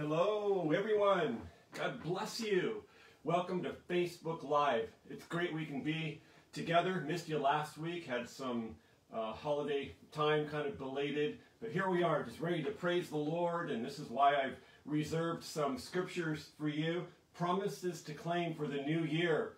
Hello, everyone. God bless you. Welcome to Facebook Live. It's great we can be together. Missed you last week, had some uh, holiday time kind of belated, but here we are, just ready to praise the Lord, and this is why I've reserved some scriptures for you, promises to claim for the new year.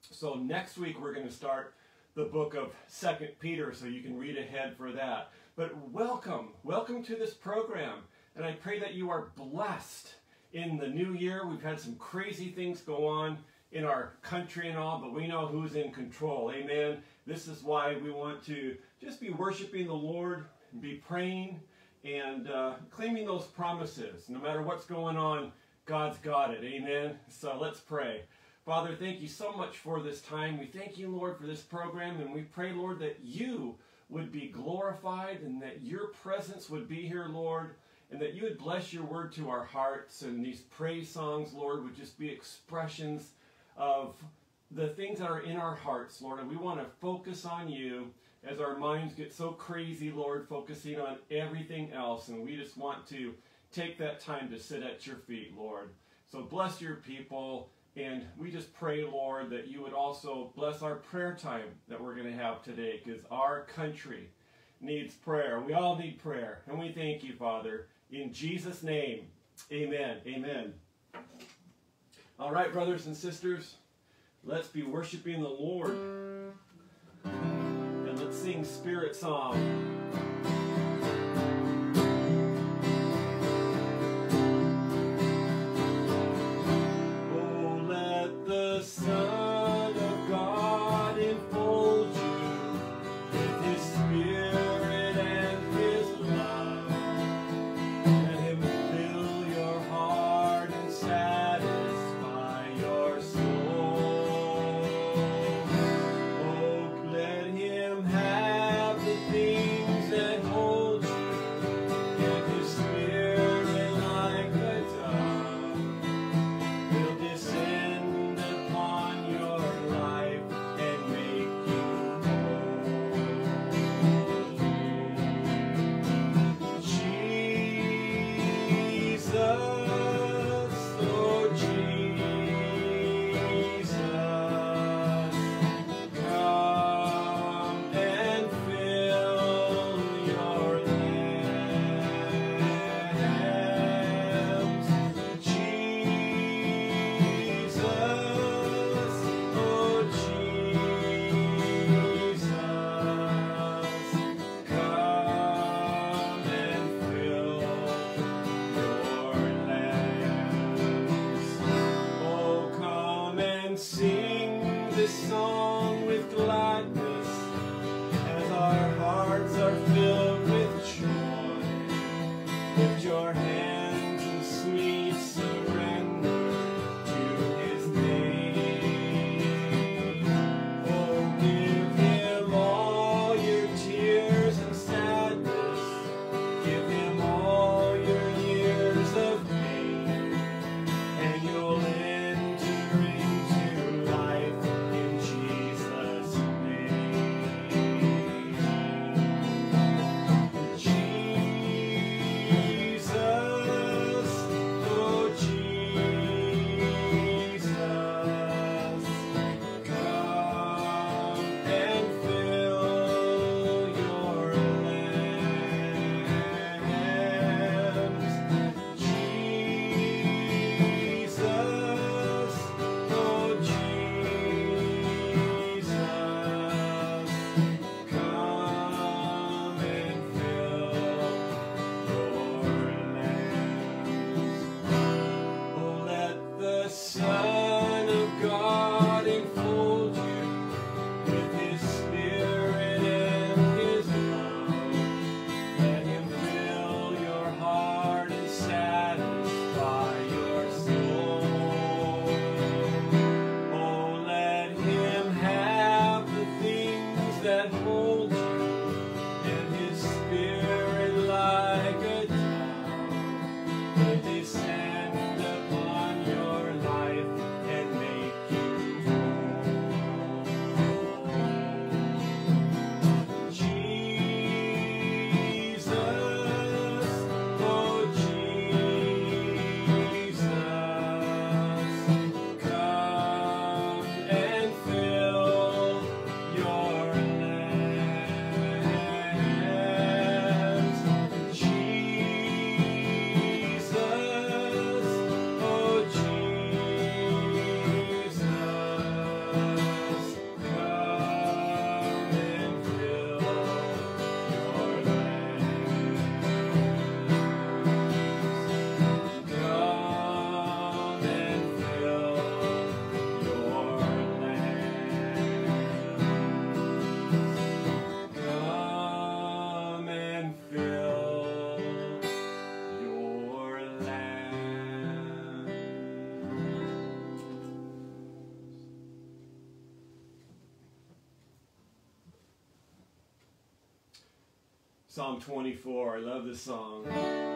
So next week we're going to start the book of Second Peter, so you can read ahead for that. But welcome, welcome to this program, and I pray that you are blessed in the new year. We've had some crazy things go on in our country and all, but we know who's in control. Amen. This is why we want to just be worshiping the Lord, be praying, and uh, claiming those promises. No matter what's going on, God's got it. Amen. So let's pray. Father, thank you so much for this time. We thank you, Lord, for this program, and we pray, Lord, that you would be glorified and that your presence would be here, Lord, and that you would bless your word to our hearts. And these praise songs, Lord, would just be expressions of the things that are in our hearts, Lord. And we want to focus on you as our minds get so crazy, Lord, focusing on everything else. And we just want to take that time to sit at your feet, Lord. So bless your people. And we just pray, Lord, that you would also bless our prayer time that we're going to have today because our country needs prayer. We all need prayer. And we thank you, Father. In Jesus' name, amen. Amen. All right, brothers and sisters, let's be worshiping the Lord. And let's sing Spirit Song. Psalm 24. I love this song.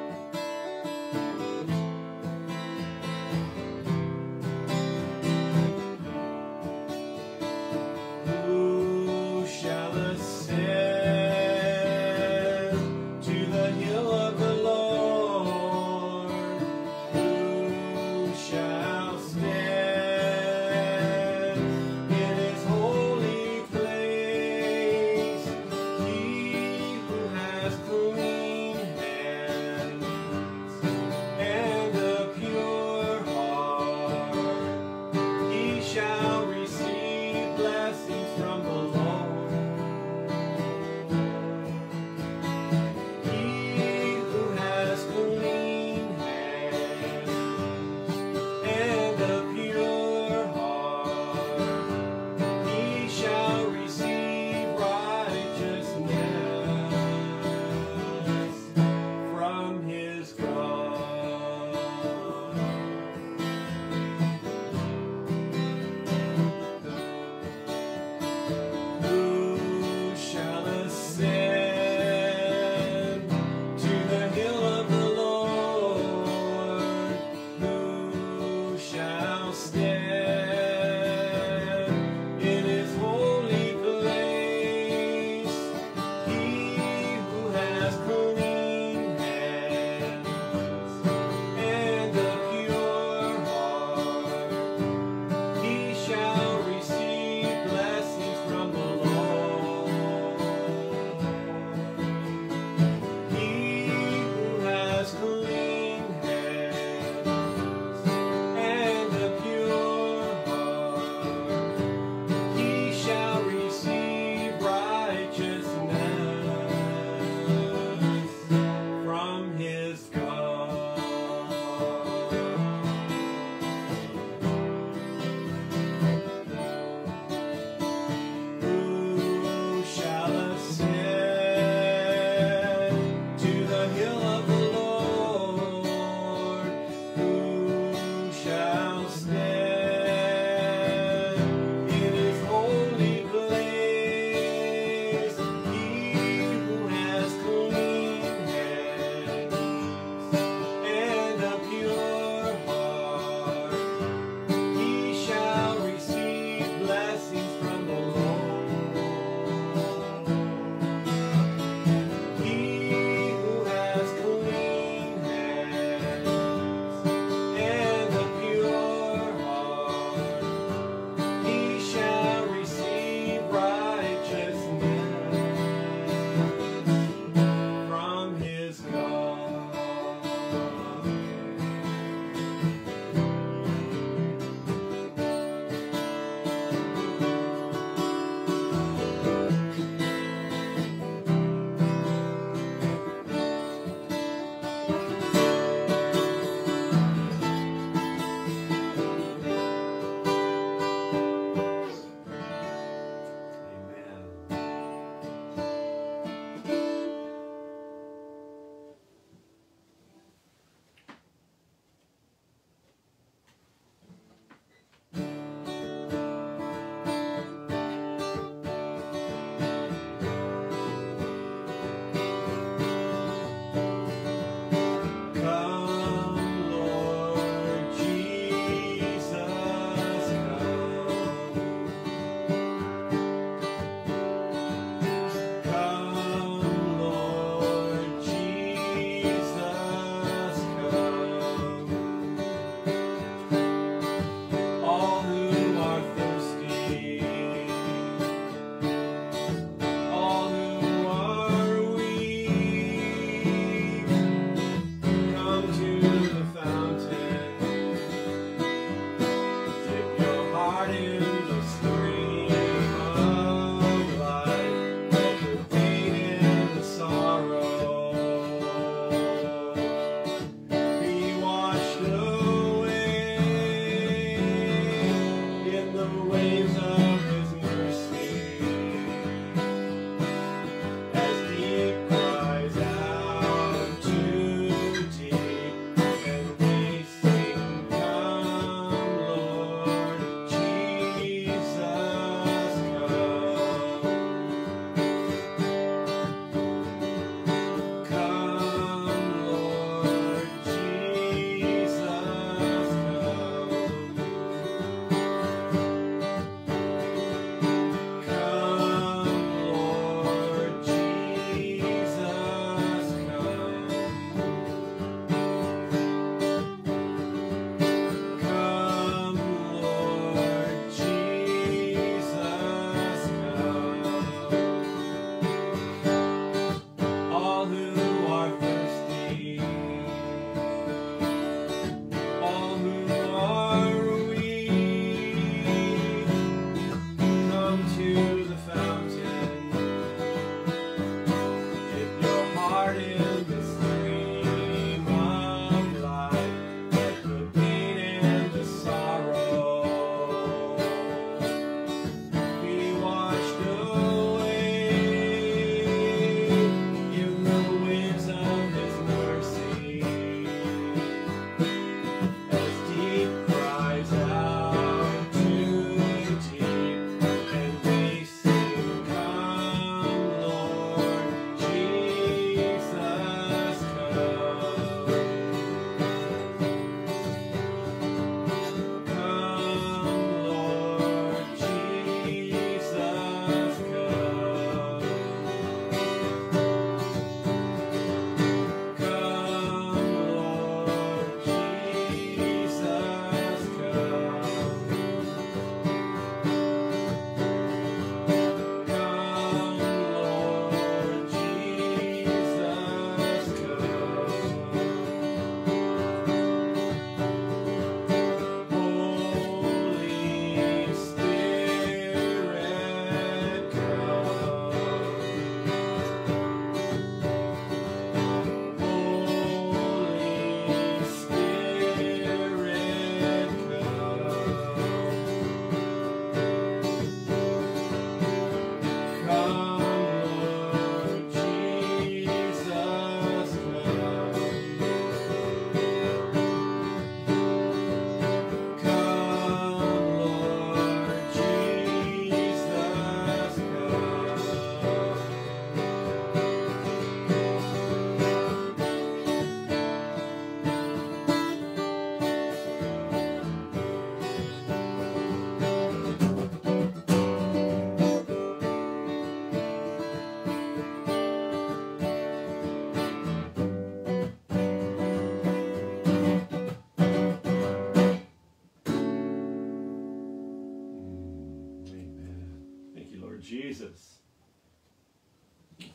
Jesus.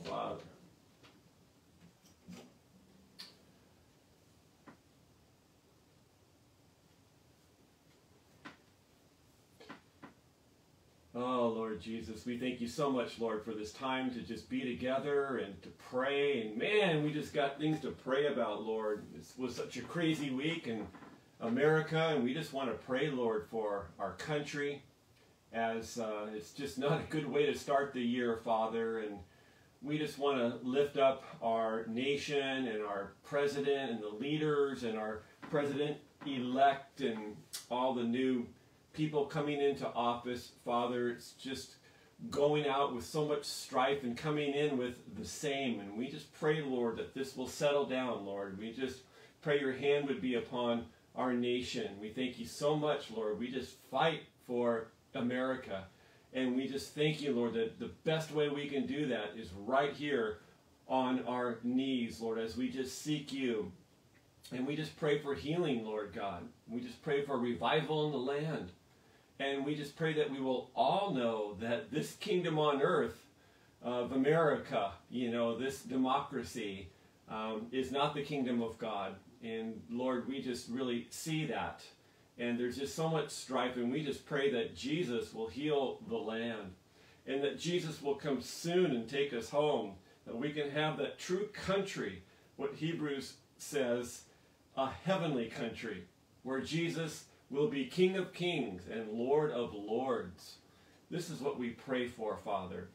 Father. Oh, Lord Jesus, we thank you so much, Lord, for this time to just be together and to pray. And man, we just got things to pray about, Lord. This was such a crazy week in America, and we just want to pray, Lord, for our country, as uh, it's just not a good way to start the year, Father. And we just want to lift up our nation and our president and the leaders and our president elect and all the new people coming into office, Father. It's just going out with so much strife and coming in with the same. And we just pray, Lord, that this will settle down, Lord. We just pray your hand would be upon our nation. We thank you so much, Lord. We just fight for America. And we just thank you, Lord, that the best way we can do that is right here on our knees, Lord, as we just seek you. And we just pray for healing, Lord God. We just pray for revival in the land. And we just pray that we will all know that this kingdom on earth of America, you know, this democracy, um, is not the kingdom of God. And Lord, we just really see that. And there's just so much strife, and we just pray that Jesus will heal the land and that Jesus will come soon and take us home, that we can have that true country, what Hebrews says, a heavenly country, where Jesus will be King of kings and Lord of lords. This is what we pray for, Father.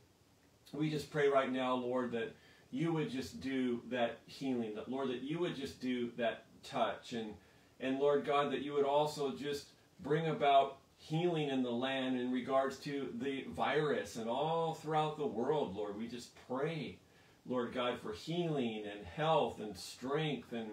We just pray right now, Lord, that you would just do that healing, that Lord, that you would just do that touch, and and Lord God, that you would also just bring about healing in the land in regards to the virus and all throughout the world, Lord. We just pray, Lord God, for healing and health and strength and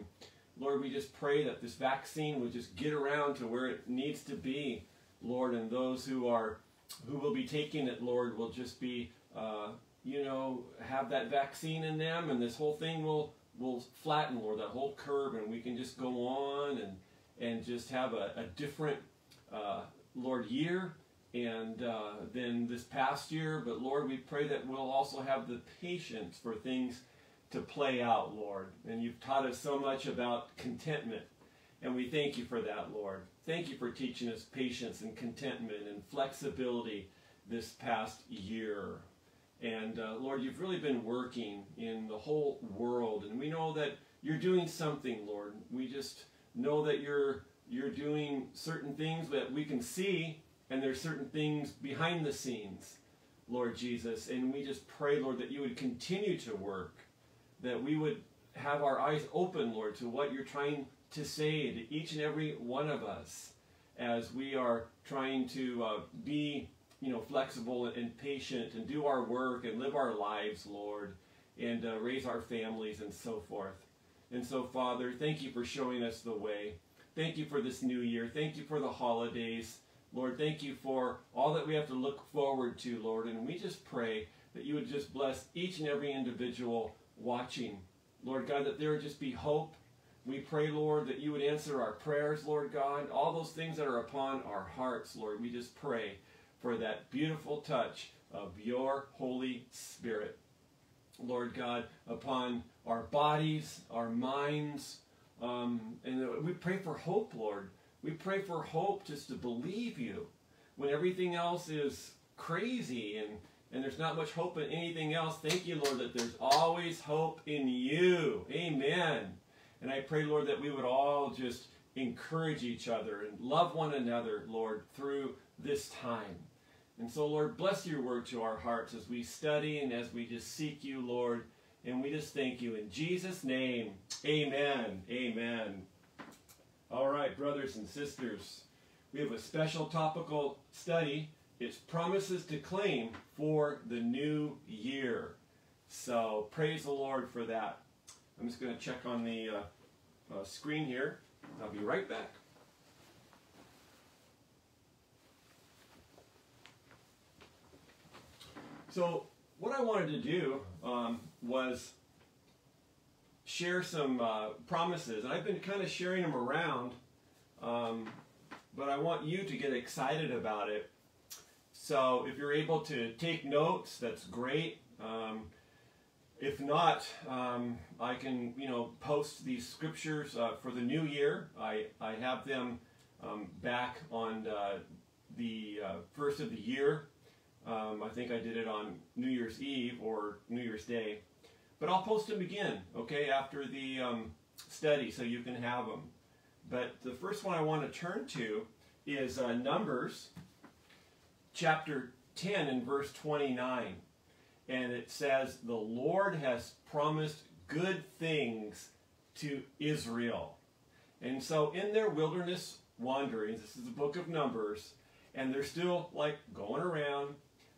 Lord, we just pray that this vaccine would just get around to where it needs to be, Lord, and those who are who will be taking it, Lord, will just be, uh, you know, have that vaccine in them, and this whole thing will will flatten, Lord, that whole curve, and we can just go on and and just have a, a different, uh, Lord, year and uh, than this past year. But Lord, we pray that we'll also have the patience for things to play out, Lord. And you've taught us so much about contentment. And we thank you for that, Lord. Thank you for teaching us patience and contentment and flexibility this past year. And uh, Lord, you've really been working in the whole world. And we know that you're doing something, Lord. We just know that you're you're doing certain things that we can see, and there's certain things behind the scenes, Lord Jesus. And we just pray, Lord, that you would continue to work that we would have our eyes open, Lord, to what you're trying to say to each and every one of us as we are trying to uh, be, you know, flexible and patient and do our work and live our lives, Lord, and uh, raise our families and so forth. And so, Father, thank you for showing us the way. Thank you for this new year. Thank you for the holidays. Lord, thank you for all that we have to look forward to, Lord. And we just pray that you would just bless each and every individual watching. Lord God, that there would just be hope. We pray, Lord, that you would answer our prayers, Lord God. All those things that are upon our hearts, Lord, we just pray for that beautiful touch of your Holy Spirit. Lord God, upon our bodies, our minds, um, and we pray for hope, Lord. We pray for hope just to believe you when everything else is crazy and and there's not much hope in anything else, thank you, Lord, that there's always hope in you. Amen. And I pray, Lord, that we would all just encourage each other and love one another, Lord, through this time. And so, Lord, bless your word to our hearts as we study and as we just seek you, Lord. And we just thank you in Jesus' name. Amen. Amen. All right, brothers and sisters, we have a special topical study it's promises to claim for the new year. So praise the Lord for that. I'm just going to check on the uh, uh, screen here. I'll be right back. So what I wanted to do um, was share some uh, promises, and I've been kind of sharing them around, um, but I want you to get excited about it So if you're able to take notes, that's great. Um, if not, um, I can you know post these scriptures uh, for the new year. I, I have them um, back on uh, the uh, first of the year. Um, I think I did it on New Year's Eve or New Year's Day. But I'll post them again, okay, after the um, study so you can have them. But the first one I want to turn to is uh, Numbers chapter 10 and verse 29 and it says, The Lord has promised good things to Israel. And so in their wilderness wanderings, this is the book of Numbers, and they're still like going around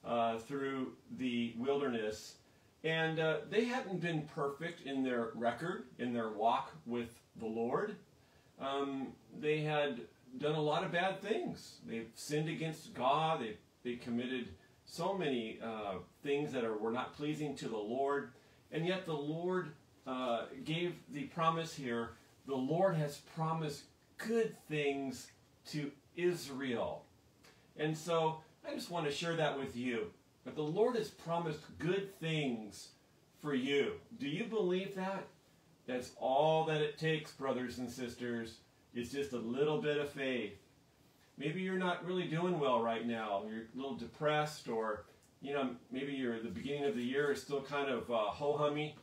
uh, through the wilderness. And uh, they hadn't been perfect in their record, in their walk with the Lord. Um, they had done a lot of bad things. They've sinned against God. They, they committed so many uh, things that are, were not pleasing to the Lord. And yet the Lord uh, gave the promise here. The Lord has promised good things to Israel. And so I just want to share that with you. That the Lord has promised good things for you. Do you believe that? That's all that it takes, brothers and sisters, It's just a little bit of faith. Maybe you're not really doing well right now. You're a little depressed, or you know, maybe you're the beginning of the year is still kind of uh, ho hummy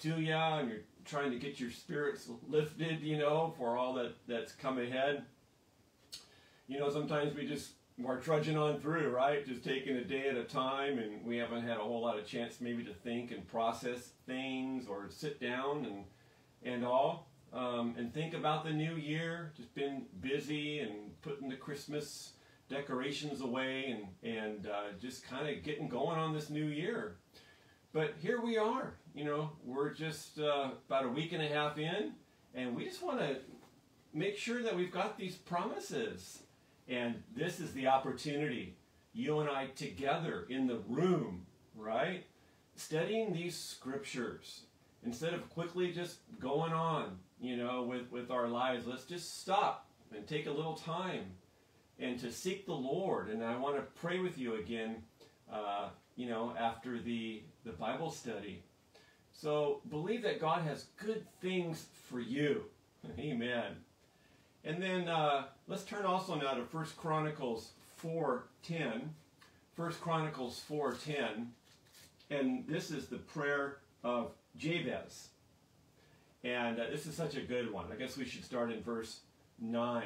to you, and you're trying to get your spirits lifted, you know, for all that that's come ahead. You know, sometimes we just are trudging on through, right? Just taking a day at a time, and we haven't had a whole lot of chance maybe to think and process things or sit down and and all um, and think about the new year. Just been busy and putting the Christmas decorations away and, and uh, just kind of getting going on this new year. But here we are, you know, we're just uh, about a week and a half in, and we just want to make sure that we've got these promises. And this is the opportunity, you and I together in the room, right? Studying these scriptures instead of quickly just going on you know, with, with our lives. Let's just stop and take a little time and to seek the Lord. And I want to pray with you again, uh, you know, after the, the Bible study. So believe that God has good things for you. Amen. And then uh, let's turn also now to 1 Chronicles 4.10. 1 Chronicles 4.10. And this is the prayer of Jabez. And uh, this is such a good one. I guess we should start in verse 9.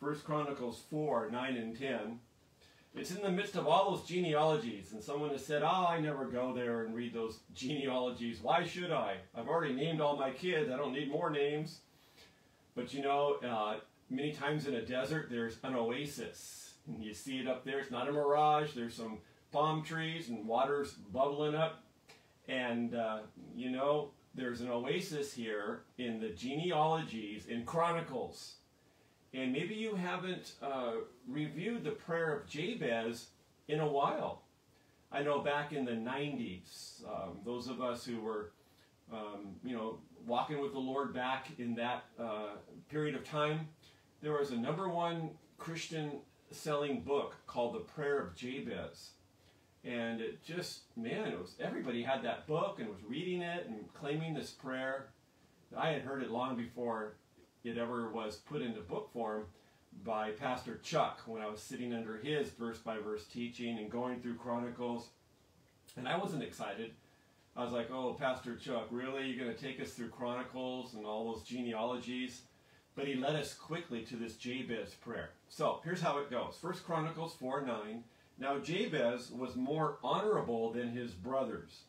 First Chronicles 4, 9 and 10. It's in the midst of all those genealogies, and someone has said, Oh, I never go there and read those genealogies. Why should I? I've already named all my kids. I don't need more names. But you know, uh, many times in a desert, there's an oasis. And you see it up there. It's not a mirage. There's some palm trees and water's bubbling up. And, uh, you know, there's an oasis here in the genealogies, in Chronicles. And maybe you haven't uh, reviewed the prayer of Jabez in a while. I know back in the 90s, um, those of us who were, um, you know, walking with the Lord back in that uh, period of time, there was a number one Christian selling book called The Prayer of Jabez. And it just, man, it was everybody had that book and was reading it and claiming this prayer. I had heard it long before it ever was put into book form by Pastor Chuck when I was sitting under his verse by verse teaching and going through Chronicles. And I wasn't excited. I was like, oh, Pastor Chuck, really? You're going to take us through Chronicles and all those genealogies? But he led us quickly to this Jabez prayer. So here's how it goes. First Chronicles 4 9. Now Jabez was more honorable than his brothers,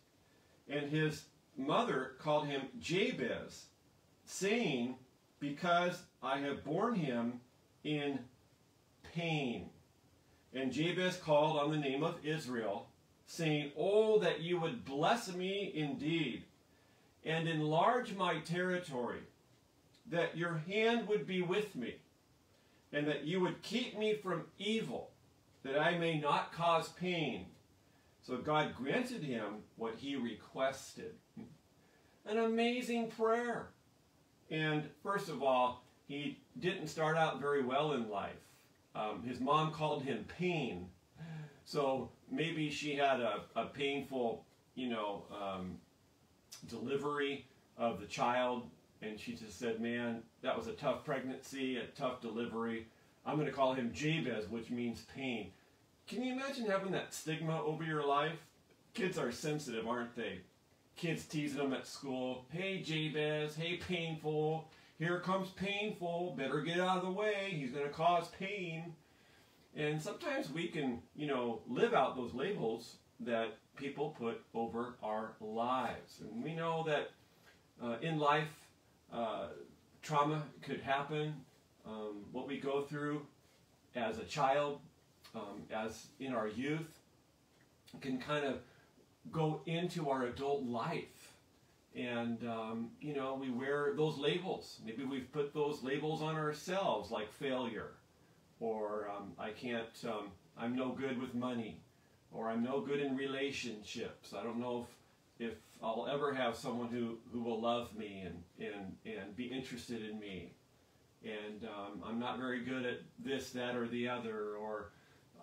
and his mother called him Jabez, saying, Because I have borne him in pain. And Jabez called on the name of Israel, saying, Oh, that you would bless me indeed, and enlarge my territory, that your hand would be with me, and that you would keep me from evil that I may not cause pain. So God granted him what he requested. An amazing prayer. And first of all, he didn't start out very well in life. Um, his mom called him pain. So maybe she had a, a painful, you know, um, delivery of the child, and she just said, Man, that was a tough pregnancy, a tough delivery. I'm going to call him Jabez, which means pain. Can you imagine having that stigma over your life? Kids are sensitive, aren't they? Kids teasing them at school. Hey, Jabez. Hey, painful. Here comes painful. Better get out of the way. He's going to cause pain. And sometimes we can, you know, live out those labels that people put over our lives. And we know that uh, in life, uh, trauma could happen. Um, what we go through as a child, um, as in our youth, can kind of go into our adult life. And, um, you know, we wear those labels. Maybe we've put those labels on ourselves, like failure, or um, I can't, um, I'm no good with money, or I'm no good in relationships. I don't know if, if I'll ever have someone who, who will love me and, and, and be interested in me. And um, I'm not very good at this, that, or the other, or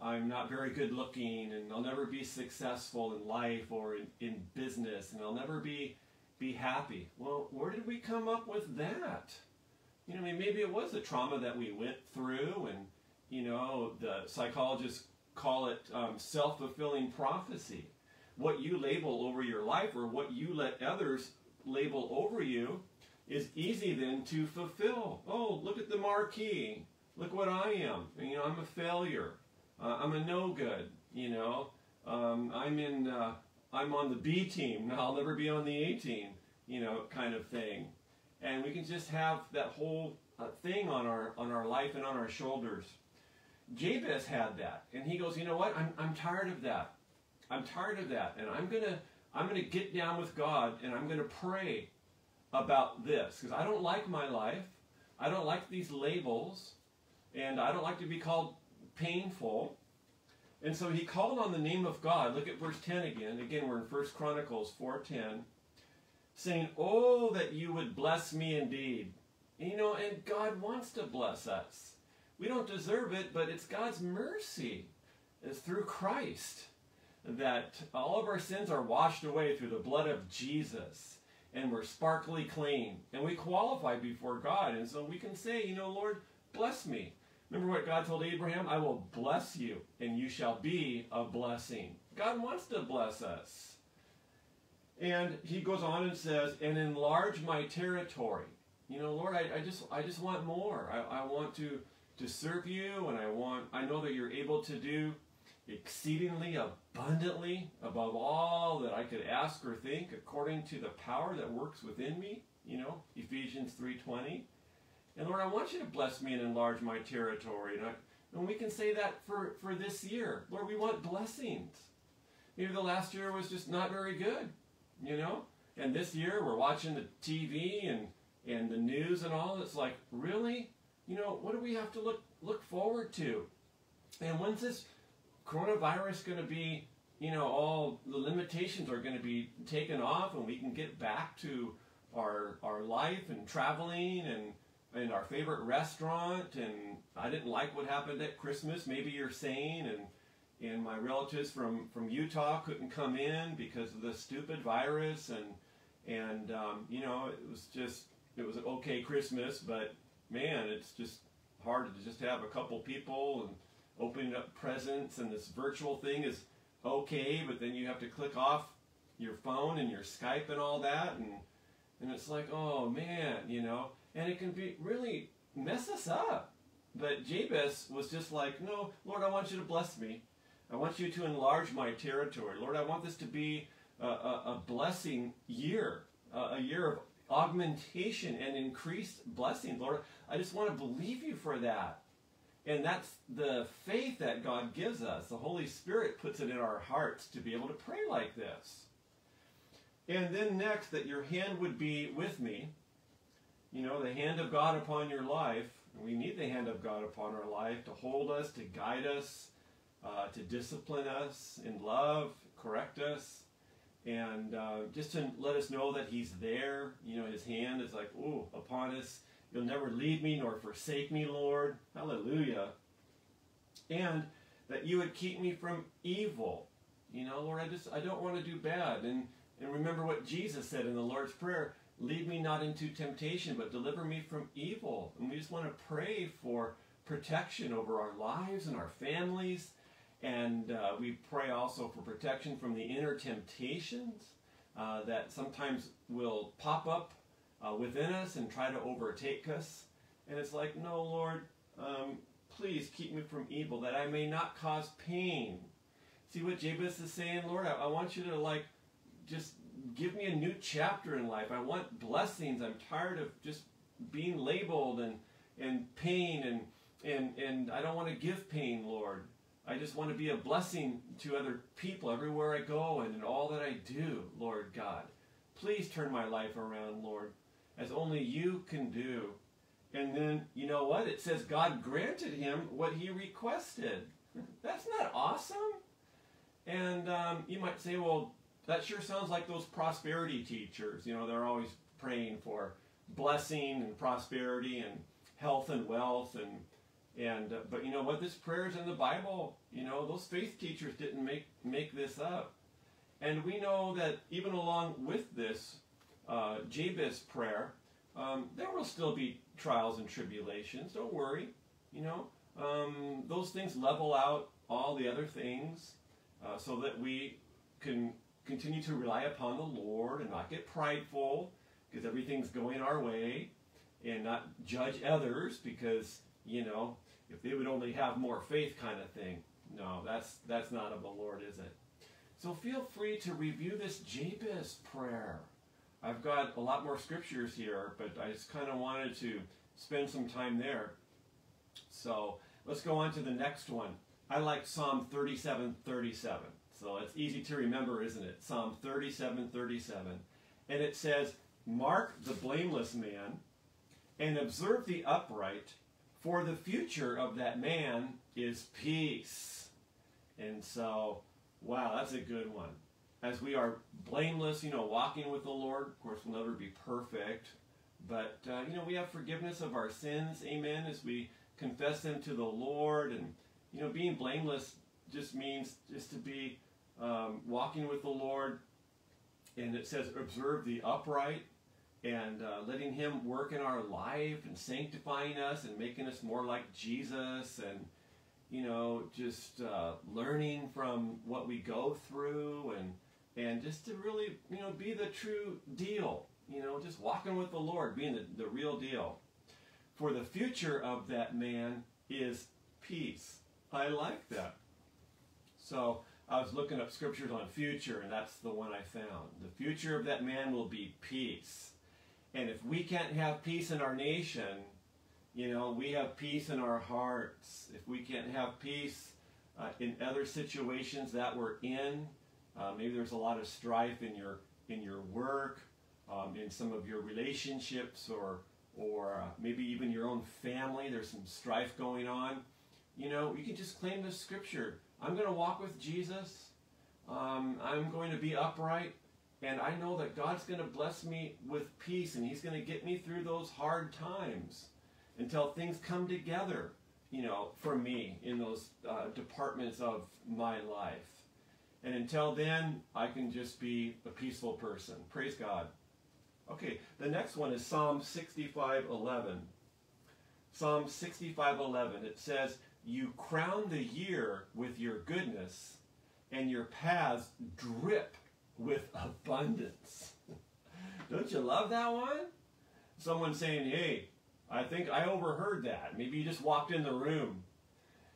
I'm not very good looking and I'll never be successful in life or in, in business and I'll never be be happy. Well, where did we come up with that? You know, I mean, maybe it was the trauma that we went through, and you know, the psychologists call it um, self-fulfilling prophecy. What you label over your life, or what you let others label over you, is easy then to fulfill. Oh, look at the marquee. Look what I am. You know, I'm a failure. Uh, I'm a no good. You know, um, I'm in. Uh, I'm on the B team. I'll never be on the A team. You know, kind of thing. And we can just have that whole uh, thing on our on our life and on our shoulders. Jabez had that, and he goes, you know what? I'm I'm tired of that. I'm tired of that, and I'm gonna I'm gonna get down with God, and I'm gonna pray about this because I don't like my life. I don't like these labels, and I don't like to be called painful. And so he called on the name of God. Look at verse 10 again. Again, we're in 1 Chronicles 4.10. Saying, Oh, that you would bless me indeed. You know, and God wants to bless us. We don't deserve it, but it's God's mercy. It's through Christ that all of our sins are washed away through the blood of Jesus. And we're sparkly clean. And we qualify before God. And so we can say, you know, Lord, bless me. Remember what God told Abraham? I will bless you, and you shall be a blessing. God wants to bless us. And he goes on and says, and enlarge my territory. You know, Lord, I, I just I just want more. I, I want to to serve you, and I want I know that you're able to do exceedingly abundantly above all that I could ask or think according to the power that works within me. You know, Ephesians 3.20. And Lord, I want you to bless me and enlarge my territory. And, I, and we can say that for, for this year. Lord, we want blessings. Maybe the last year was just not very good, you know? And this year we're watching the TV and, and the news and all. It's like, really? You know, what do we have to look, look forward to? And when's this coronavirus going to be, you know, all the limitations are going to be taken off and we can get back to our, our life and traveling and and our favorite restaurant, and I didn't like what happened at Christmas. Maybe you're saying, and and my relatives from from Utah couldn't come in because of the stupid virus, and and um, you know it was just it was an okay Christmas, but man, it's just hard to just have a couple people and opening up presents, and this virtual thing is okay, but then you have to click off your phone and your Skype and all that, and and it's like, oh man, you know and it can be really mess us up. But Jabez was just like, no, Lord, I want you to bless me. I want you to enlarge my territory. Lord, I want this to be a, a, a blessing year, a, a year of augmentation and increased blessing. Lord, I just want to believe you for that. And that's the faith that God gives us. The Holy Spirit puts it in our hearts to be able to pray like this. And then next, that your hand would be with me you know, the hand of God upon your life. We need the hand of God upon our life to hold us, to guide us, uh, to discipline us in love, correct us, and uh, just to let us know that He's there. You know, His hand is like, ooh, upon us. You'll never leave me nor forsake me, Lord. Hallelujah. And that you would keep me from evil. You know, Lord, I just I don't want to do bad. And and remember what Jesus said in the Lord's Prayer, lead me not into temptation, but deliver me from evil. And we just want to pray for protection over our lives and our families. And uh, we pray also for protection from the inner temptations uh, that sometimes will pop up uh, within us and try to overtake us. And it's like, no, Lord, um, please keep me from evil, that I may not cause pain. See what Jabez is saying, Lord? I, I want you to like just give me a new chapter in life. I want blessings. I'm tired of just being labeled and and pain and and and I don't want to give pain, Lord. I just want to be a blessing to other people everywhere I go and in all that I do, Lord God. Please turn my life around, Lord, as only you can do. And then, you know what? It says God granted him what he requested. That's not awesome. And um, you might say, well, that sure sounds like those prosperity teachers. You know, they're always praying for blessing and prosperity and health and wealth and and uh, but you know what? This prayer is in the Bible. You know, those faith teachers didn't make make this up. And we know that even along with this uh, Jabez prayer, um, there will still be trials and tribulations. Don't worry. You know, um, those things level out all the other things uh, so that we can continue to rely upon the Lord and not get prideful because everything's going our way and not judge others because, you know, if they would only have more faith kind of thing. No, that's that's not of the Lord, is it? So feel free to review this Jabez prayer. I've got a lot more scriptures here, but I just kind of wanted to spend some time there. So let's go on to the next one. I like Psalm 37 37. So it's easy to remember, isn't it? Psalm 37 37. And it says, Mark the blameless man and observe the upright, for the future of that man is peace. And so, wow, that's a good one. As we are blameless, you know, walking with the Lord, of course, we'll never be perfect, but, uh, you know, we have forgiveness of our sins, amen, as we confess them to the Lord. And, you know, being blameless just means just to be um, walking with the Lord. And it says, observe the upright and uh, letting Him work in our life and sanctifying us and making us more like Jesus and, you know, just uh, learning from what we go through and, and just to really, you know, be the true deal. You know, just walking with the Lord, being the, the real deal. For the future of that man is peace. I like that. So I was looking up scriptures on future, and that's the one I found. The future of that man will be peace. And if we can't have peace in our nation, you know, we have peace in our hearts. If we can't have peace uh, in other situations that we're in, uh, maybe there's a lot of strife in your in your work, um, in some of your relationships, or or uh, maybe even your own family. There's some strife going on. You know, you can just claim the scripture. I'm going to walk with Jesus. Um, I'm going to be upright. And I know that God's going to bless me with peace and He's going to get me through those hard times until things come together, you know, for me in those uh, departments of my life. And until then, I can just be a peaceful person. Praise God. Okay, the next one is Psalm 65:11. Psalm 65:11. It says, "You crown the year with your goodness, and your paths drip with abundance." Don't you love that one? Someone saying, "Hey, I think I overheard that. Maybe you just walked in the room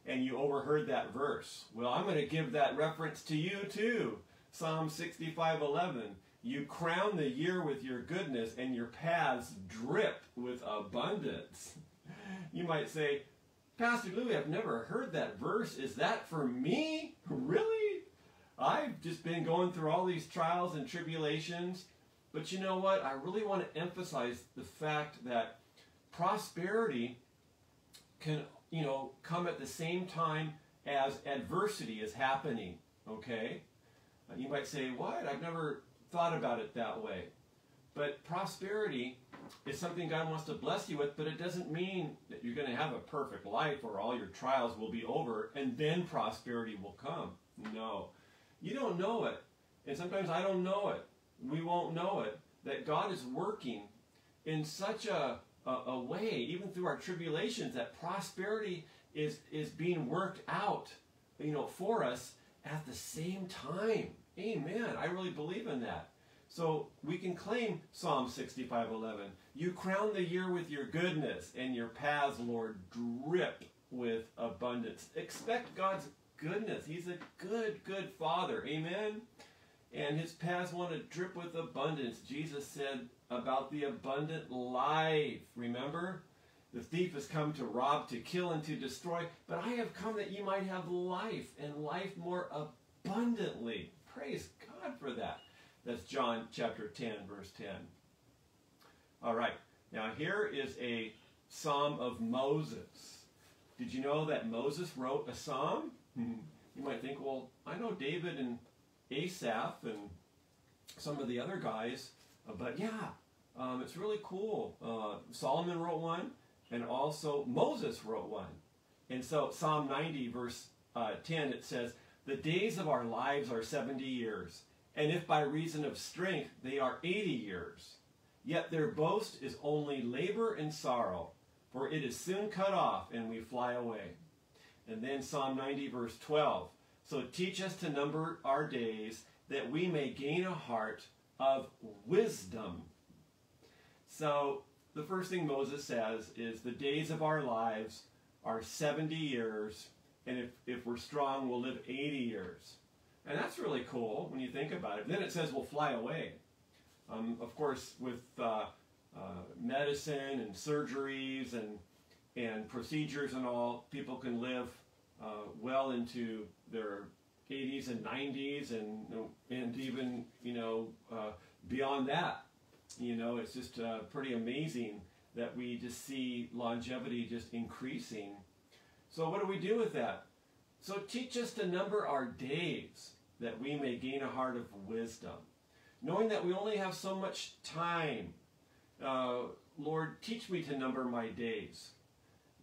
and you overheard that verse. Well, I'm going to give that reference to you too. Psalm 65:11. You crown the year with your goodness and your paths drip with abundance. You might say, Pastor Louie, I've never heard that verse. Is that for me? Really? I've just been going through all these trials and tribulations. But you know what? I really want to emphasize the fact that prosperity can you know, come at the same time as adversity is happening. Okay? Uh, you might say, what? I've never thought about it that way. But prosperity is something God wants to bless you with, but it doesn't mean that you're going to have a perfect life or all your trials will be over and then prosperity will come. No. You don't know it. And sometimes I don't know it. We won't know it. That God is working in such a, a, a way, even through our tribulations, that prosperity is, is being worked out, you know, for us at the same time. Amen. I really believe in that. So we can claim Psalm 65:11. You crown the year with your goodness, and your paths, Lord, drip with abundance. Expect God's goodness. He's a good, good Father. Amen. And his paths want to drip with abundance. Jesus said about the abundant life. Remember? The thief has come to rob, to kill, and to destroy. But I have come that you might have life, and life more abundantly. Praise God for that. That's John chapter 10, verse 10. All right. Now, here is a psalm of Moses. Did you know that Moses wrote a psalm? you might think, well, I know David and Asaph and some of the other guys, but yeah, um, it's really cool. Uh, Solomon wrote one, and also Moses wrote one. And so, Psalm 90, verse uh, 10, it says, The days of our lives are 70 years and if by reason of strength they are eighty years. Yet their boast is only labor and sorrow, for it is soon cut off, and we fly away. And then Psalm 90, verse 12. So teach us to number our days, that we may gain a heart of wisdom. So the first thing Moses says is the days of our lives are 70 years, and if, if we're strong, we'll live 80 years. And that's really cool when you think about it. Then it says we'll fly away. Um, of course, with uh, uh, medicine and surgeries and and procedures and all, people can live uh, well into their 80s and 90s and and even you know uh, beyond that. You know, it's just uh, pretty amazing that we just see longevity just increasing. So what do we do with that? So teach us to number our days that we may gain a heart of wisdom. Knowing that we only have so much time, uh, Lord, teach me to number my days,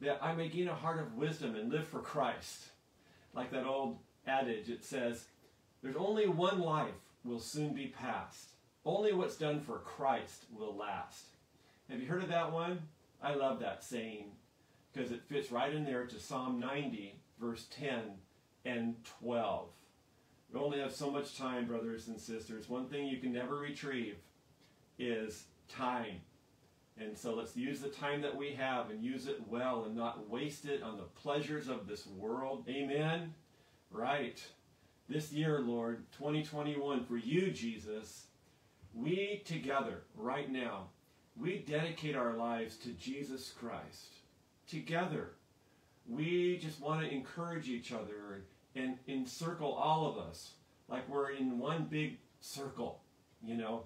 that I may gain a heart of wisdom and live for Christ. Like that old adage, it says, there's only one life will soon be past. Only what's done for Christ will last. Have you heard of that one? I love that saying because it fits right in there to Psalm 90, verse 10 and 12. We only have so much time, brothers and sisters. One thing you can never retrieve is time. And so let's use the time that we have and use it well and not waste it on the pleasures of this world. Amen? Right. This year, Lord, 2021, for you, Jesus, we together, right now, we dedicate our lives to Jesus Christ. Together. We just want to encourage each other and encircle all of us like we're in one big circle, you know,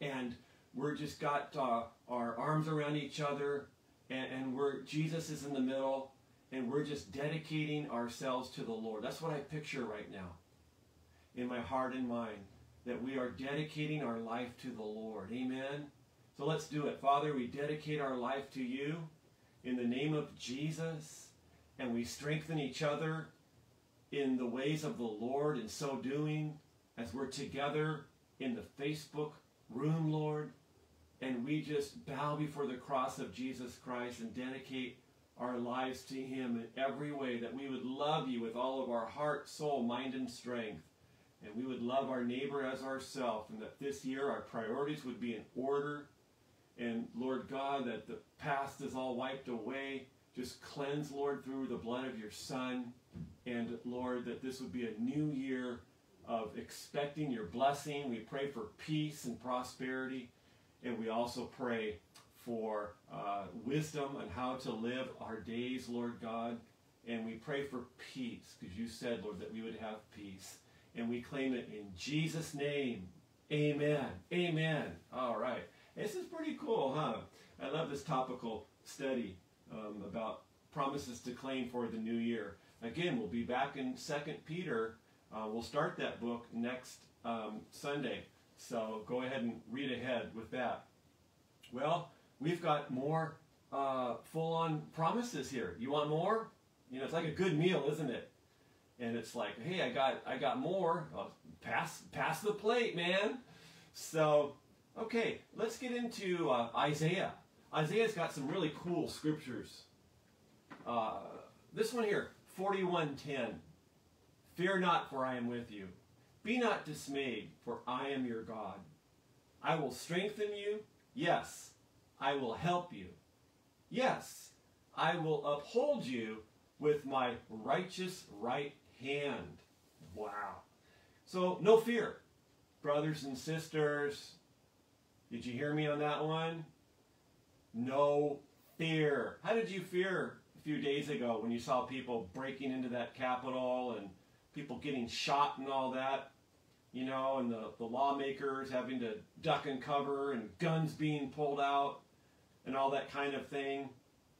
and we're just got uh, our arms around each other, and, and we're Jesus is in the middle, and we're just dedicating ourselves to the Lord. That's what I picture right now in my heart and mind that we are dedicating our life to the Lord. Amen. So let's do it. Father, we dedicate our life to you in the name of Jesus, and we strengthen each other in the ways of the Lord in so doing as we're together in the Facebook room, Lord, and we just bow before the cross of Jesus Christ and dedicate our lives to Him in every way, that we would love you with all of our heart, soul, mind, and strength. And we would love our neighbor as ourselves, and that this year our priorities would be in order. And Lord God, that the past is all wiped away. Just cleanse, Lord, through the blood of your Son. And Lord, that this would be a new year of expecting your blessing. We pray for peace and prosperity. And we also pray for uh, wisdom on how to live our days, Lord God. And we pray for peace, because you said, Lord, that we would have peace. And we claim it in Jesus' name. Amen. Amen. All right. This is pretty cool, huh? I love this topical study um, about promises to claim for the new year. Again, we'll be back in Second Peter. Uh, we'll start that book next um, Sunday. So go ahead and read ahead with that. Well, we've got more uh, full-on promises here. You want more? You know, it's like a good meal, isn't it? And it's like, hey, I got, I got more. Oh, pass, pass the plate, man. So, okay, let's get into uh, Isaiah. Isaiah's got some really cool scriptures. Uh, this one here, 41:10. Fear not, for I am with you. Be not dismayed, for I am your God. I will strengthen you. Yes, I will help you. Yes, I will uphold you with my righteous right hand. Wow. So, no fear, brothers and sisters. Did you hear me on that one? No fear. How did you fear a few days ago when you saw people breaking into that Capitol and people getting shot and all that? You know, and the, the lawmakers having to duck and cover and guns being pulled out and all that kind of thing.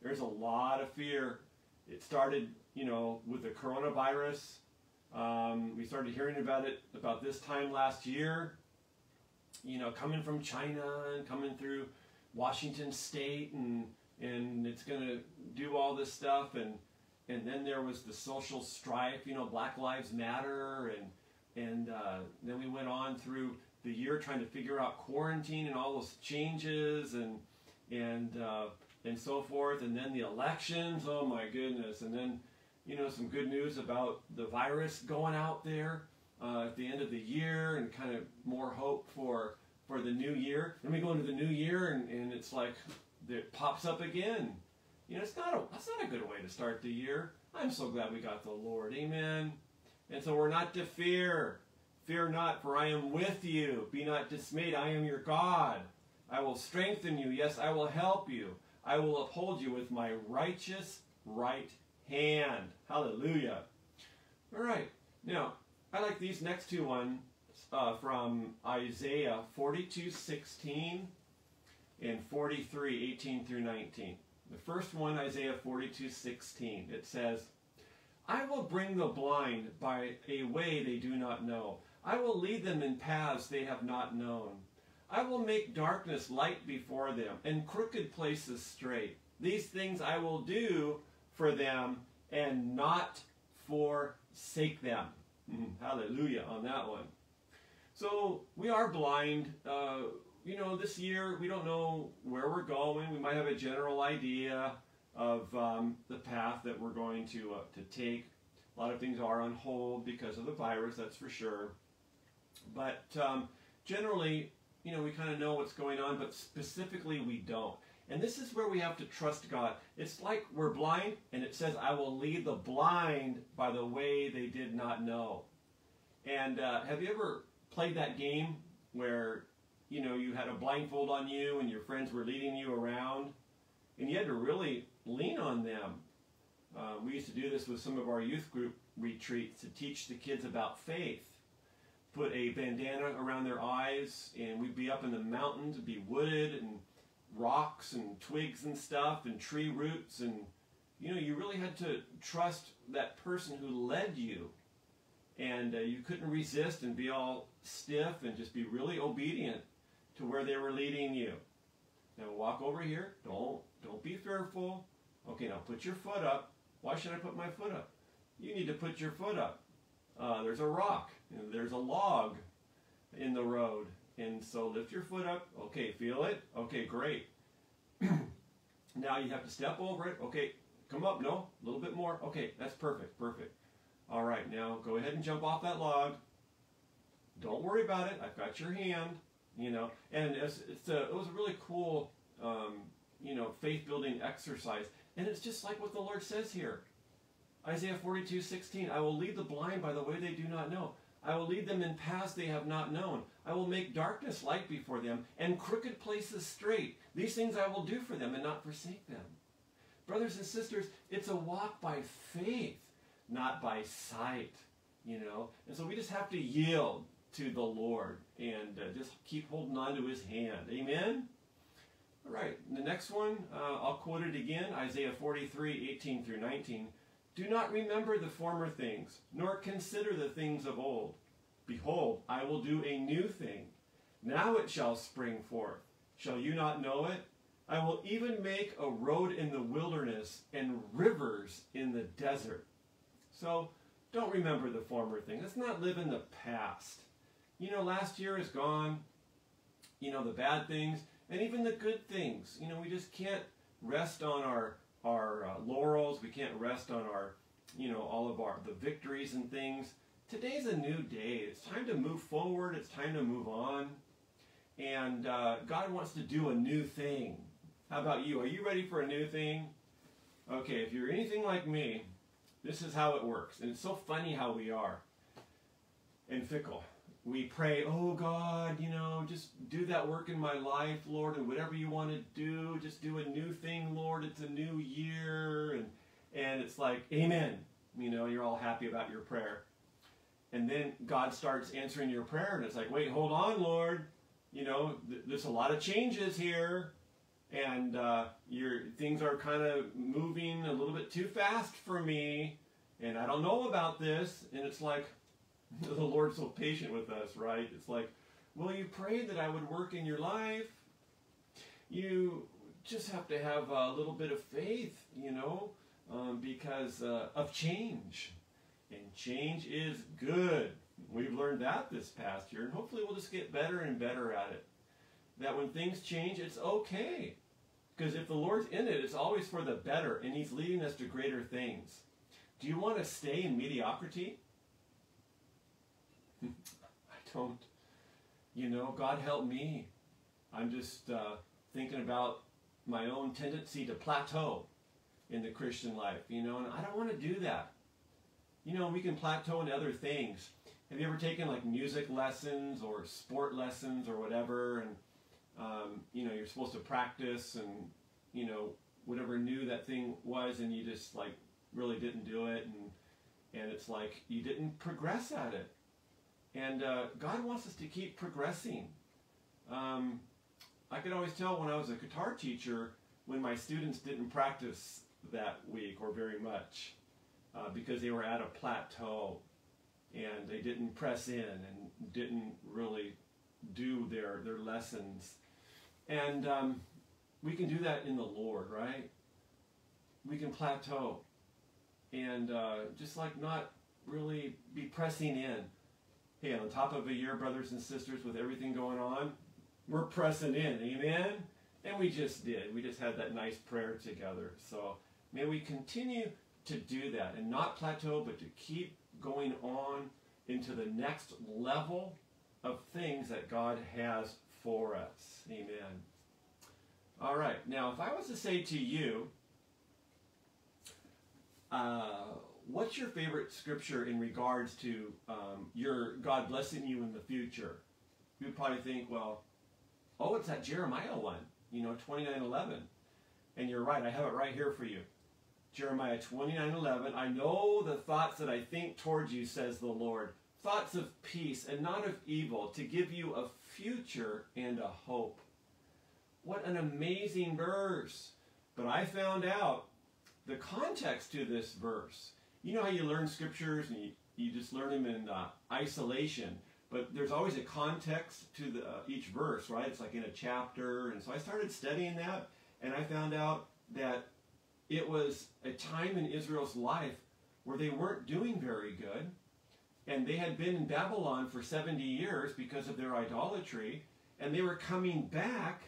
There's a lot of fear. It started, you know, with the coronavirus. Um, we started hearing about it about this time last year. You know, coming from China and coming through Washington State, and and it's going to do all this stuff, and and then there was the social strife. You know, Black Lives Matter, and and uh, then we went on through the year trying to figure out quarantine and all those changes, and and uh, and so forth, and then the elections. Oh my goodness! And then you know some good news about the virus going out there uh, at the end of the year, and kind of more hope for for the new year. Then we go into the new year, and, and it's like it pops up again. You know, it's not a that's not a good way to start the year. I'm so glad we got the Lord. Amen. And so we're not to fear. Fear not, for I am with you. Be not dismayed. I am your God. I will strengthen you. Yes, I will help you. I will uphold you with my righteous right hand. Hallelujah. All right. Now, I like these next two ones uh, from Isaiah 42, 16 and 43, 18 through 19. The first one, Isaiah 42, 16. It says, I will bring the blind by a way they do not know. I will lead them in paths they have not known. I will make darkness light before them, and crooked places straight. These things I will do for them, and not forsake them. Mm, hallelujah on that one. So we are blind. Uh, you know, this year we don't know where we're going. We might have a general idea of um, the path that we're going to uh, to take. A lot of things are on hold because of the virus, that's for sure. But um, generally, you know, we kind of know what's going on, but specifically we don't. And this is where we have to trust God. It's like we're blind, and it says, I will lead the blind by the way they did not know. And uh, have you ever played that game where, you know, you had a blindfold on you and your friends were leading you around, and you had to really lean on them? Uh, we used to do this with some of our youth group retreats to teach the kids about faith put a bandana around their eyes, and we'd be up in the mountains, it'd be wooded and rocks and twigs and stuff and tree roots, and you know, you really had to trust that person who led you, and uh, you couldn't resist and be all stiff and just be really obedient to where they were leading you. Now walk over here. Don't don't be fearful. Okay, now put your foot up. Why should I put my foot up? You need to put your foot up. Uh, there's a rock. There's a log in the road. And so lift your foot up. Okay, feel it? Okay, great. now you have to step over it. Okay, come up. No, a little bit more. Okay, that's perfect. Perfect. All right, now go ahead and jump off that log. Don't worry about it. I've got your hand. You know, and it's, it's a, it was a really cool, um, you know, faith building exercise. And it's just like what the Lord says here. Isaiah 42, 16, I will lead the blind by the way they do not know. I will lead them in paths they have not known. I will make darkness light before them and crooked places straight. These things I will do for them and not forsake them. Brothers and sisters, it's a walk by faith, not by sight, you know. And so we just have to yield to the Lord and uh, just keep holding on to his hand. Amen? All right, the next one, uh, I'll quote it again, Isaiah 43, 18 through 19. Do not remember the former things, nor consider the things of old. Behold, I will do a new thing. Now it shall spring forth. Shall you not know it? I will even make a road in the wilderness and rivers in the desert. So don't remember the former thing. Let's not live in the past. You know, last year is gone. You know, the bad things and even the good things. You know, we just can't rest on our our uh, laurels. We can't rest on our, you know, all of our the victories and things. Today's a new day. It's time to move forward. It's time to move on. And uh, God wants to do a new thing. How about you? Are you ready for a new thing? Okay, if you're anything like me, this is how it works. And it's so funny how we are and fickle. We pray, oh God, you know, just do that work in my life, Lord, and whatever you want to do, just do a new thing, Lord. It's a new year. And, and it's like, amen. You know, you're all happy about your prayer. And then God starts answering your prayer, and it's like, wait, hold on, Lord you know, th- there's a lot of changes here, and uh, your things are kind of moving a little bit too fast for me, and I don't know about this. And it's like the Lord's so patient with us, right? It's like, well, you prayed that I would work in your life. You just have to have a little bit of faith, you know, um, because uh, of change. And change is good. We've learned that this past year, and hopefully we'll just get better and better at it. That when things change, it's okay. Because if the Lord's in it, it's always for the better, and He's leading us to greater things. Do you want to stay in mediocrity? I don't. You know, God help me. I'm just uh, thinking about my own tendency to plateau in the Christian life, you know, and I don't want to do that. You know, we can plateau in other things. Have you ever taken like music lessons or sport lessons or whatever, and um, you know you're supposed to practice and you know whatever new that thing was, and you just like really didn't do it, and and it's like you didn't progress at it. And uh, God wants us to keep progressing. Um, I could always tell when I was a guitar teacher when my students didn't practice that week or very much uh, because they were at a plateau and they didn't press in and didn't really do their, their lessons. And um, we can do that in the Lord, right? We can plateau and uh, just like not really be pressing in. Hey, on top of a year, brothers and sisters, with everything going on, we're pressing in, amen? And we just did. We just had that nice prayer together. So may we continue to do that and not plateau, but to keep going on into the next level of things that God has for us. Amen. All right. Now, if I was to say to you, uh, what's your favorite scripture in regards to um, your God blessing you in the future? You would probably think, well, oh, it's that Jeremiah one, you know, 29:11. And you're right. I have it right here for you. Jeremiah 29:11, I know the thoughts that I think towards you, says the Lord, thoughts of peace and not of evil, to give you a future and a hope. What an amazing verse. But I found out the context to this verse. You know how you learn scriptures and you, you just learn them in uh, isolation, but there's always a context to the, uh, each verse, right? It's like in a chapter. And so I started studying that, and I found out that it was a time in Israel's life where they weren't doing very good. And they had been in Babylon for 70 years because of their idolatry. And they were coming back,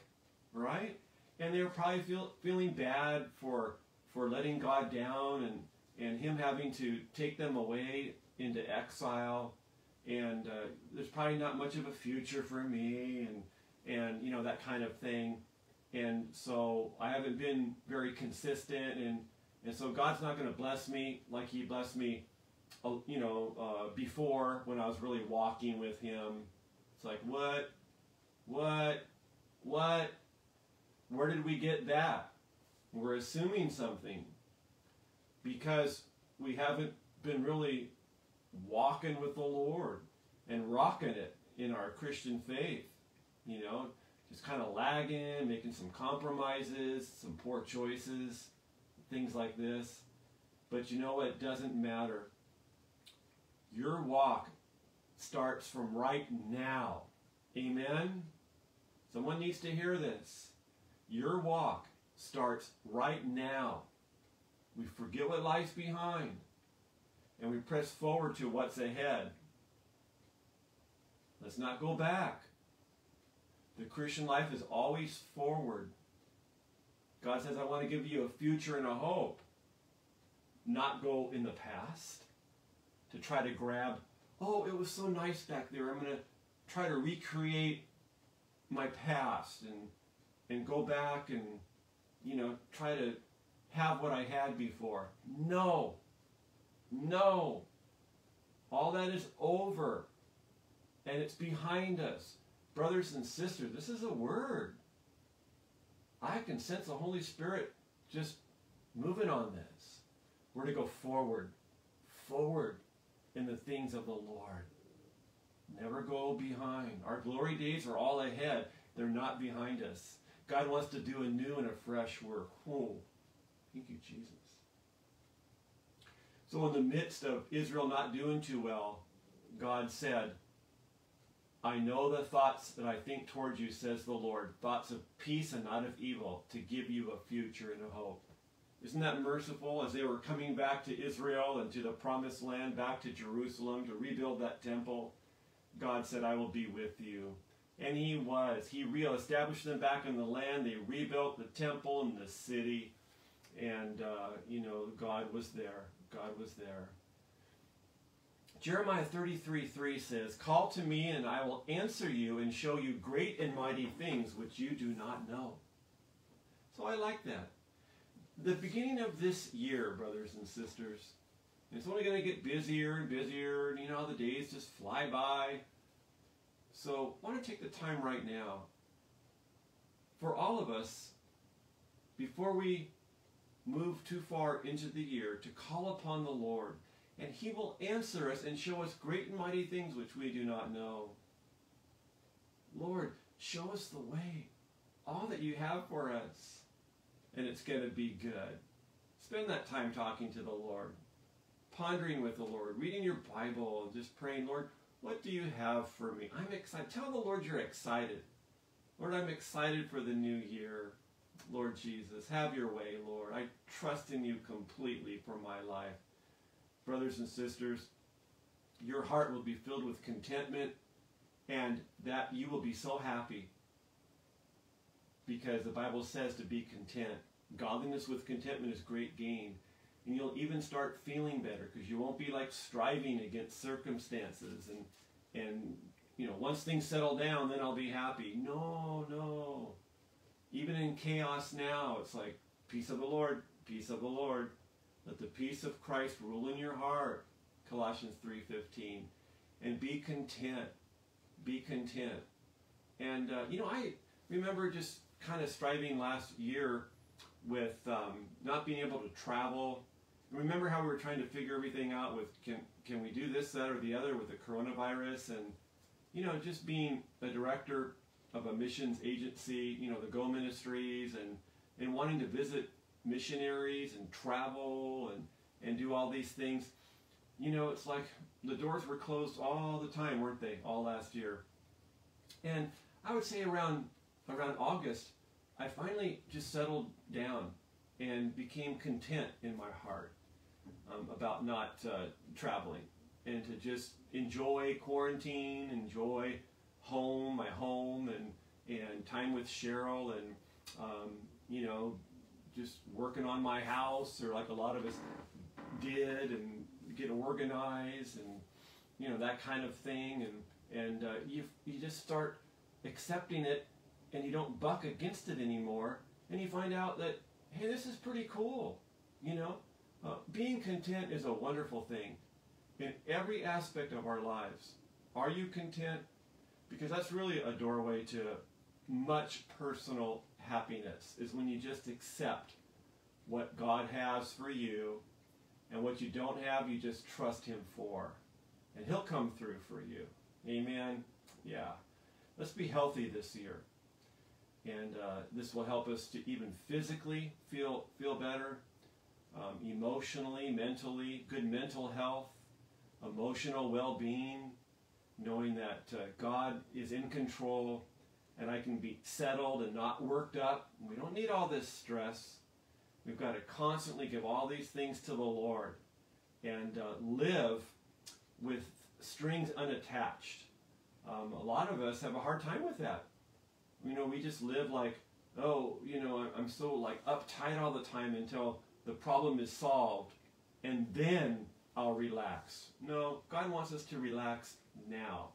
right? And they were probably feel, feeling bad for, for letting God down and, and Him having to take them away into exile. And uh, there's probably not much of a future for me, and, and you know, that kind of thing and so I haven't been very consistent, and and so God's not going to bless me like He blessed me, uh, you know, uh, before when I was really walking with Him. It's like what, what, what? Where did we get that? We're assuming something because we haven't been really walking with the Lord and rocking it in our Christian faith. You know, just kind of lagging, making some compromises, some poor choices, things like this. But you know what? It doesn't matter. Your walk starts from right now. Amen? Someone needs to hear this. Your walk starts right now. We forget what lies behind and we press forward to what's ahead. Let's not go back. The Christian life is always forward. God says, I want to give you a future and a hope. Not go in the past to try to grab, oh, it was so nice back there. I'm going to try to recreate my past and and go back and you know try to have what I had before. No. No. All that is over. And it's behind us. Brothers and sisters, this is a word. I can sense the Holy Spirit just moving on this. We're to go forward, forward in the things of the Lord. Never go behind. Our glory days are all ahead. They're not behind us. God wants to do a new and a fresh work. Thank you, Jesus. So in the midst of Israel not doing too well, God said, I know the thoughts that I think towards you, says the Lord, thoughts of peace and not of evil, to give you a future and a hope. Isn't that merciful as they were coming back to Israel and to the promised land, back to Jerusalem to rebuild that temple? God said, I will be with you. And he was. He reestablished them back in the land. They rebuilt the temple and the city. And, uh, you know, God was there. God was there. Jeremiah 33 3 says, Call to me, and I will answer you and show you great and mighty things which you do not know. So I like that. The beginning of this year, brothers and sisters, it's only going to get busier and busier, and you know, the days just fly by. So I want to take the time right now for all of us, before we move too far into the year, to call upon the Lord. And he will answer us and show us great and mighty things which we do not know. Lord, show us the way, all that you have for us, and it's going to be good. Spend that time talking to the Lord pondering with the Lord, reading your Bible, and just praying, Lord, what do you have for me? I'm excited. Tell the Lord you're excited. Lord, I'm excited for the new year. Lord Jesus, have your way, Lord. I trust in you completely for my life. Brothers and sisters, your heart will be filled with contentment and that you will be so happy because the Bible says to be content. Godliness with contentment is great gain. And you'll even start feeling better because you won't be like striving against circumstances and and you know, once things settle down, then I'll be happy. No, no. Even in chaos now, it's like peace of the Lord, peace of the Lord. Let the peace of Christ rule in your heart. Colossians 3:15. And be content. Be content. And uh, you know, I remember just kind of striving last year with um, not being able to travel remember how we were trying to figure everything out with can can we do this, that, or the other with the coronavirus, and you know, just being a director of a missions agency, you know, the Go Ministries, and and wanting to visit missionaries and travel and and do all these things. You know, it's like the doors were closed all the time, weren't they? All last year, and I would say around around August, I finally just settled down and became content in my heart um, about not uh, traveling and to just enjoy quarantine, enjoy home, my home, and and time with Cheryl, and um, you know, just working on my house, or like a lot of us did, and get organized, and you know that kind of thing, and and uh, you you just start accepting it, and you don't buck against it anymore, and you find out that hey, this is pretty cool, you know. Uh, being content is a wonderful thing in every aspect of our lives. Are you content? Because that's really a doorway to much personal happiness, is when you just accept what God has for you, and what you don't have, you just trust Him for. And He'll come through for you. Amen? Yeah. Let's be healthy this year. And uh, this will help us to even physically feel, feel better um, emotionally, mentally, good mental health, emotional well being, knowing that uh, God is in control and I can be settled and not worked up. We don't need all this stress. We've got to constantly give all these things to the Lord and uh, live with strings unattached. Um, a lot of us have a hard time with that. You know, we just live like, oh, you know, I'm so like uptight all the time until the problem is solved, and then I'll relax. No, God wants us to relax now.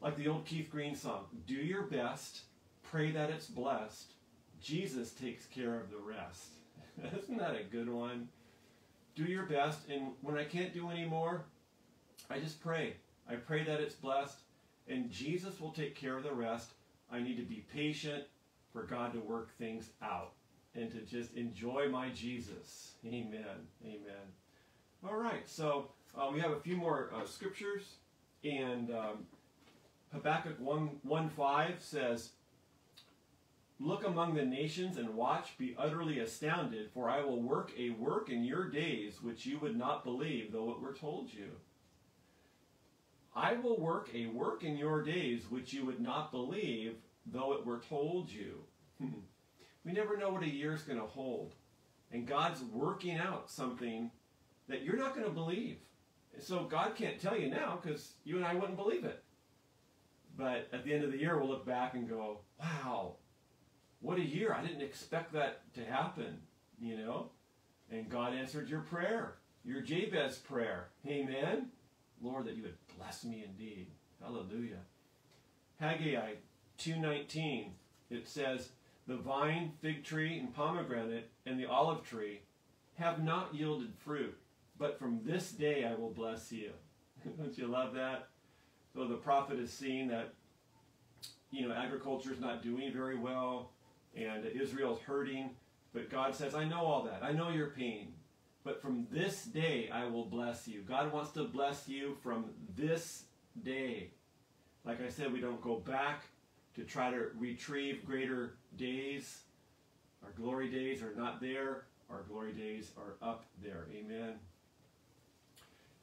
Like the old Keith Green song, do your best, pray that it's blessed. Jesus takes care of the rest. Isn't that a good one? Do your best, and when I can't do any more, I just pray. I pray that it's blessed, and Jesus will take care of the rest. I need to be patient for God to work things out and to just enjoy my Jesus. Amen. Amen. All right, so uh, we have a few more uh, scriptures, and um, Habakkuk 1, 1 5 says, Look among the nations and watch, be utterly astounded, for I will work a work in your days which you would not believe, though it were told you. I will work a work in your days which you would not believe, though it were told you. we never know what a year is going to hold. And God's working out something that you're not going to believe. So God can't tell you now because you and I wouldn't believe it. But at the end of the year, we'll look back and go, wow, what a year. I didn't expect that to happen, you know? And God answered your prayer, your Jabez prayer. Amen. Lord, that you would bless me indeed. Hallelujah. Haggai 2.19, it says, The vine, fig tree, and pomegranate, and the olive tree have not yielded fruit, but from this day I will bless you. Don't you love that? So the prophet is seeing that, you know, agriculture is not doing very well, and Israel's hurting, but God says, I know all that. I know your pain. But from this day I will bless you. God wants to bless you from this day. Like I said, we don't go back to try to retrieve greater days. Our glory days are not there. Our glory days are up there. Amen.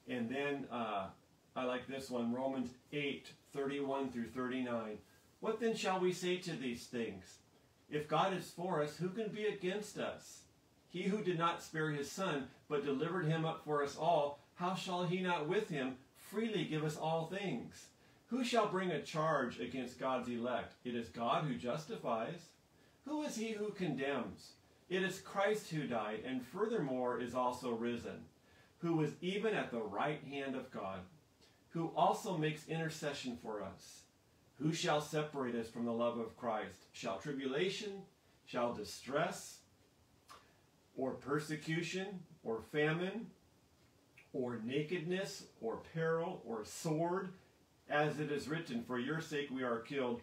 And then uh, I like this one, Romans 8, 31 through 39. What then shall we say to these things? If God is for us, who can be against us? He who did not spare his son, but delivered him up for us all, how shall he not with him freely give us all things? Who shall bring a charge against God's elect? It is God who justifies. Who is he who condemns? It is Christ who died, and furthermore is also risen, who was even at the right hand of God, who also makes intercession for us. Who shall separate us from the love of Christ? Shall tribulation, shall distress, or persecution, or famine, or nakedness, or peril, or sword, as it is written, For your sake we are killed.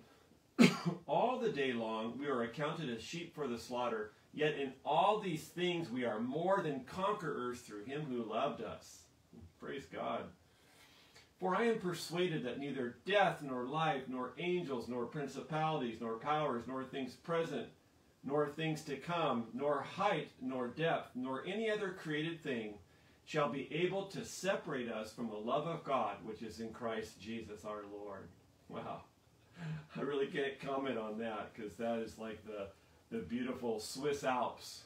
all the day long we are accounted as sheep for the slaughter. Yet in all these things we are more than conquerors through him who loved us. Praise God. For I am persuaded that neither death, nor life, nor angels, nor principalities, nor powers, nor things present, nor things to come, nor height, nor depth, nor any other created thing shall be able to separate us from the love of God which is in Christ Jesus our Lord. Wow. I really can't comment on that because that is like the, the beautiful Swiss Alps,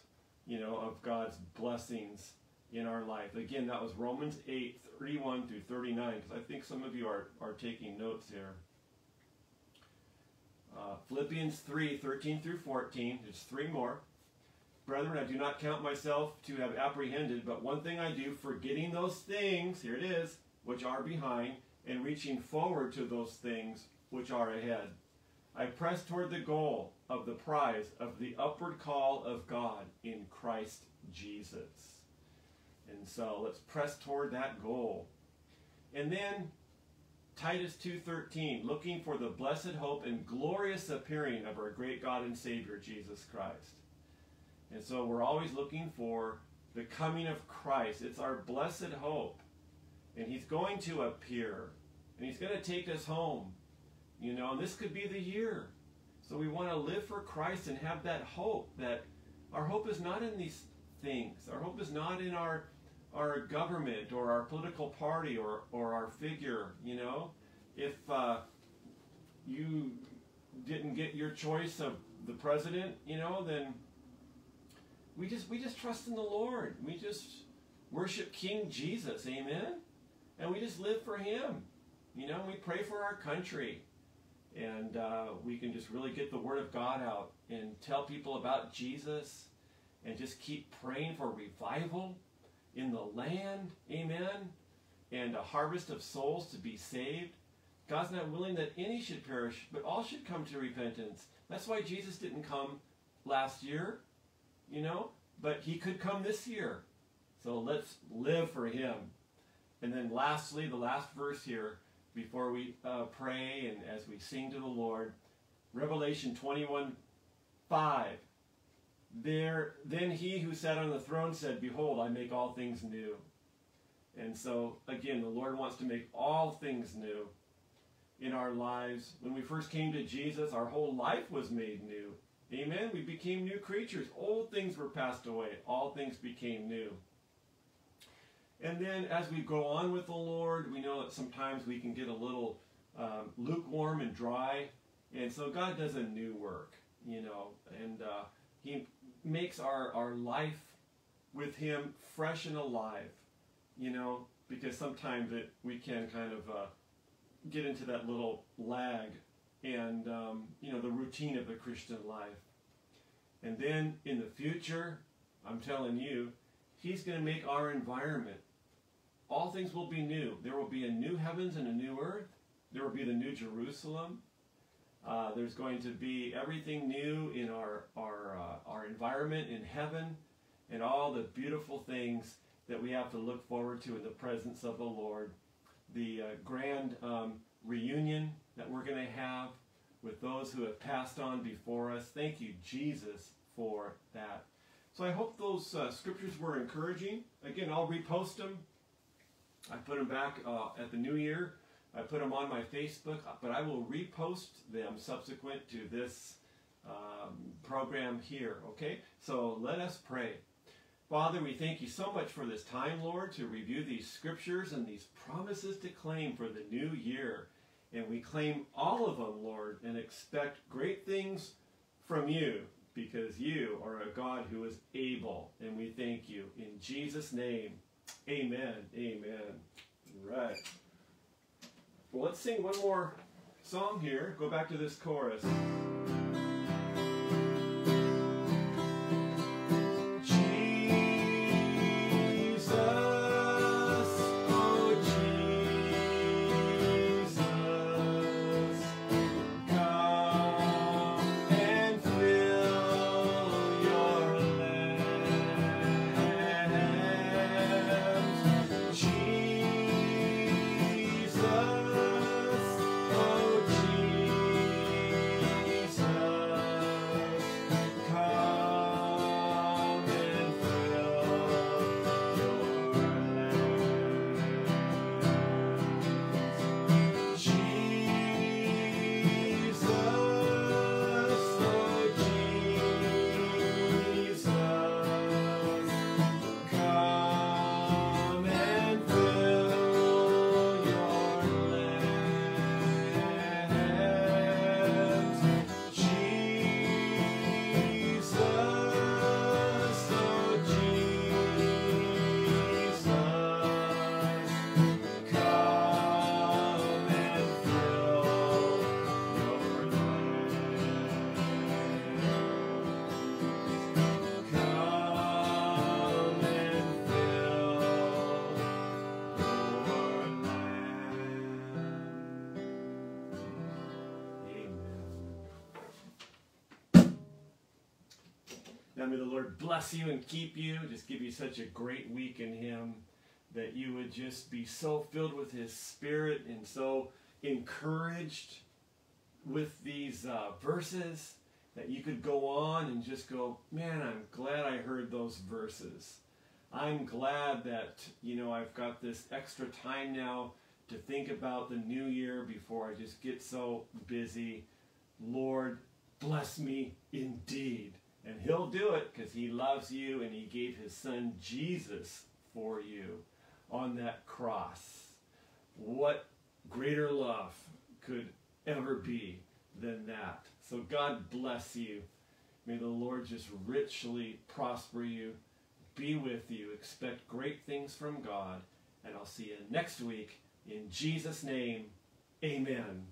you know, of God's blessings in our life. Again, that was Romans 8, 31 through 39 because I think some of you are, are taking notes here. Uh, Philippians 3, 13 through 14, just three more. Brethren, I do not count myself to have apprehended, but one thing I do, forgetting those things, here it is, which are behind, and reaching forward to those things which are ahead. I press toward the goal of the prize of the upward call of God in Christ Jesus. And so let's press toward that goal. And then Titus 2:13, looking for the blessed hope and glorious appearing of our great God and Savior Jesus Christ. And so we're always looking for the coming of Christ. It's our blessed hope. And he's going to appear. And he's going to take us home. You know, and this could be the year. So we want to live for Christ and have that hope that our hope is not in these things. Our hope is not in our our government or our political party or, or our figure, you know. if uh, you didn't get your choice of the president, you know, then we just we just trust in the Lord. We just worship King Jesus, amen. And we just live for Him, you know. We pray for our country, and uh, we can just really get the Word of God out and tell people about Jesus, and just keep praying for revival in the land, amen, and a harvest of souls to be saved. God's not willing that any should perish, but all should come to repentance. That's why Jesus didn't come last year, you know, but he could come this year. So let's live for him. And then lastly, the last verse here, before we uh, pray and as we sing to the Lord, Revelation 21 5. There, then he who sat on the throne said, Behold, I make all things new. And so, again, the Lord wants to make all things new in our lives. When we first came to Jesus, our whole life was made new. Amen. We became new creatures. Old things were passed away. All things became new. And then as we go on with the Lord, we know that sometimes we can get a little um, lukewarm and dry. And so God does a new work, you know, and uh, He makes our, our life with Him fresh and alive, you know, because sometimes it, we can kind of uh, get into that little lag and, um, you know, the routine of the Christian life. And then in the future, I'm telling you, He's going to make our environment. All things will be new. There will be a new heavens and a new earth. There will be the new Jerusalem. Uh, there's going to be everything new in our our uh, our environment in heaven, and all the beautiful things that we have to look forward to in the presence of the Lord. The uh, grand um, reunion that we're going to have with those who have passed on before us. Thank you, Jesus, for that. So I hope those uh, scriptures were encouraging. Again, I'll repost them. I put them back uh, at the new year. I put them on my Facebook, but I will repost them subsequent to this um, program here. Okay? So let us pray. Father, we thank you so much for this time, Lord, to review these scriptures and these promises to claim for the new year. And we claim all of them, Lord, and expect great things from you because you are a God who is able. And we thank you. In Jesus' name, amen. Amen. Right. Well, let's sing one more song here. Go back to this chorus. Lord bless you and keep you, just give you such a great week in Him, that you would just be so filled with His Spirit and so encouraged with these uh, verses that you could go on and just go, man, I'm glad I heard those verses. I'm glad that, you know, I've got this extra time now to think about the new year before I just get so busy. Lord, bless me indeed. And he'll do it because he loves you and he gave his son Jesus for you on that cross. What greater love could ever be than that. So God bless you. May the Lord just richly prosper you, be with you, expect great things from God, and I'll see you next week. In Jesus' name, amen.